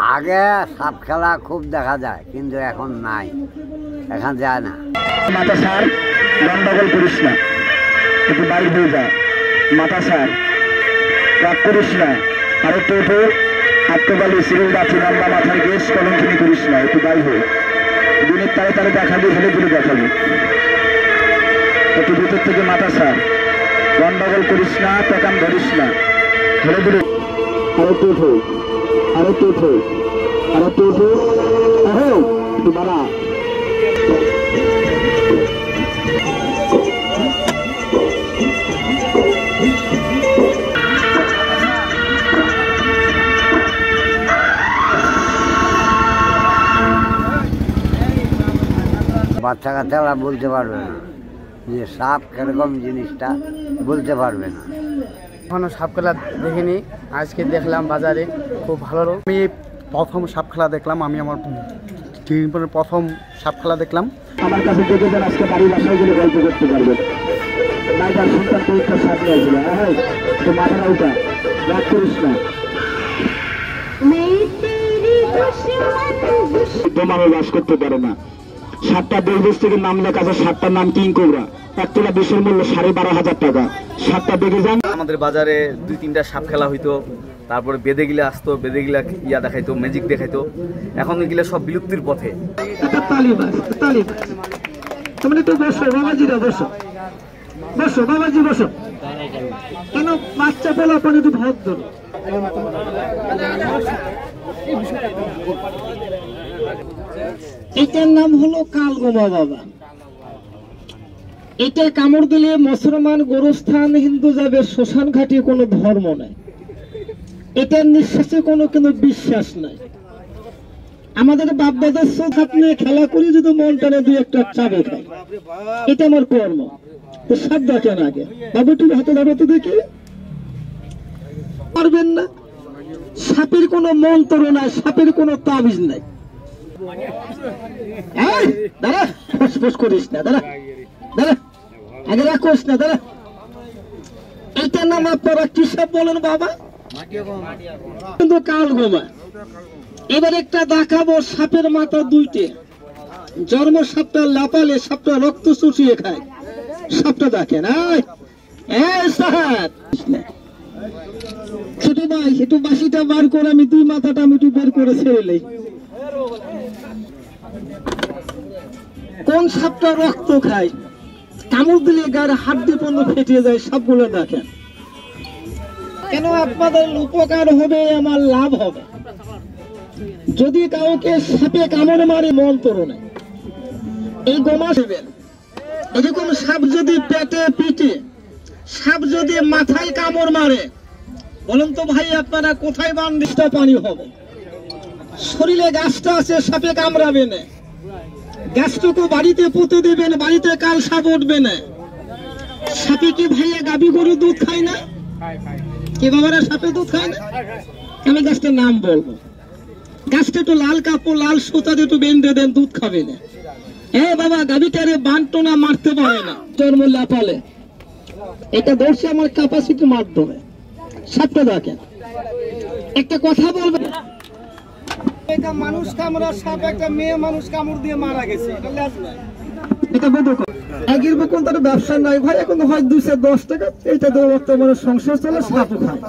আগে সাপ খেলা খুব দেখা যায় কিন্তু এখন নাই। এখন যায় না। মাথা সার গন্ডগোল করিস না। একটু বাইর হয়ে যা। মাথা সার রাগ করিস না। আর একটু উঠে। আত্মবালি সিরিল গাছি লম্বা মাথায় গেস কলঙ্কিনি করিস না। একটু বাইর হয়ে। দিনের তারে তারে দেখাবি হেলে দিলে দেখাবি একটু ভিতর থেকে মাথা সার গন্ডগোল করিস না পেকাম ধরিস না। হেলে দিলে আর একটু উঠে আর একটু উঠে। আর একটু উঠে। একটু বাড়া বাচ্চা কাচ্চারা বলতে পারবে না। যে সাপ কীরকম জিনিসটা বলতে পারবে না। এখনও সাপ খেলা দেখিনি। আজকে দেখলাম বাজারে। খুব ভালো আমি প্রথম সাপ খেলা দেখলাম আমি আমার জীবনের প্রথম সাপ খেলা দেখলাম। আমার কাছে দেখে যান আজকে বাড়ির বাসায় গেলে গল্প করতে পারবেন নাইটার সন্তান পরীক্ষার সামনে আসছিল হ্যাঁ তো মাথার উঠা রাগ করিস না। তোমার বাস করতে পারে না। সাতটা দেশ থেকে নাম লেখা আছে সাতটার নাম কিং কোবরা। এক তোলা বিশের মূল্য সাড়ে বারো হাজার টাকা। সাতটা যান। আমাদের বাজারে দুই তিনটা সাপ খেলা হইতো। তারপরে বেদে গিলে আসতো, বেদে গিলা ইয়া দেখাইতো ম্যাজিক দেখাইতো। এখন এগুলো সব বিলুপ্তির পথে। তোমরা একটু বসো, বাবাজিরা বসো। বসো, বাবাজি বসো। কেন বাচ্চা পেলা এটার নাম হলো কালগোমা বাবা। এটা কামড় দিলে মুসলমান গোরস্থান হিন্দু যাবে শ্মশান ঘাটে কোনো ধর্ম নাই। এটার নিঃশ্বাসে কোনো কিন্তু বিশ্বাস নাই। আমাদের বাপ দাদার চোখ নিয়ে খেলা করি যদি মন দুই একটা চাবে খাই। এটা আমার কর্ম। তো সব দেখেন আগে। বাবু তুমি হাতে ধরো তো দেখি। পারবেন না? সাপের কোনো মন্ত্র নাই, সাপের কোনো তাবিজ নাই। দাঁড়া ফসফস করিস না, দাঁড়া দাঁড়া, আগে রাখোস না, দাঁড়া। এইটার নাম আপনারা কি সাপ বলেন বাবা? এবার একটা দেখাবো সাপের মাথা দুইটে। জন্ম সাপটা লাপালে সাপটা রক্ত চুষিয়ে খায়। সাপটা দেখেন ছোট ভাই, একটু বাসিটা বার করে, আমি দুই মাথাটা আমি একটু বের করে ছেড়ে কোন সাপটা রক্ত খায়? কামড় দিলে গায়ের হাড্ডি পর্যন্ত ফেটে যায় সবগুলো দেখেন। কেন আপনাদের উপকার হবে, আমার লাভ হবে? যদি কাউকে সাপে কামড় মারে, মন নেই এই গোমা দেবেন এরকম সাপ যদি পেটে পিটে, সাপ যদি মাথায় কামড় মারে, বলুন তো ভাই, আপনারা কোথায় বান্দিটা পানি হবে? শরীরে গাছটা আছে, সাপে কামড়াবে না। গাছটুকু বাড়িতে পুঁতে দেবেন, বাড়িতে কাল সাপ উঠবে না। সাপে কি ভাইয়া গাবি গরু দুধ খায় না? কি বাবারা সাপে দুধ খায় না? আমি গাছটার নাম বলব। গাছটা একটু লাল কাপড় লাল সুতা দিয়ে একটু বেঁধে দেন দুধ খাবে না। এ বাবা গাবিটারে বান্টো না মারতে পারে না। জন্ম লাপালে এটা ধরছে আমার ক্যাপাসিটির মাধ্যমে। সাপটা দেখেন। একটা কথা বলবেন এটা মানুষ কামড়া সাপ একটা মেয়ে মানুষ কামড় দিয়ে মারা গেছে। এটা লেজ এটা আগের বকুন তার ব্যবসা নাই। ভাই, এখন হয় দুশো দশ টাকা। এইটা তো বর্তমানে সংসার চলে, সাপ খায়।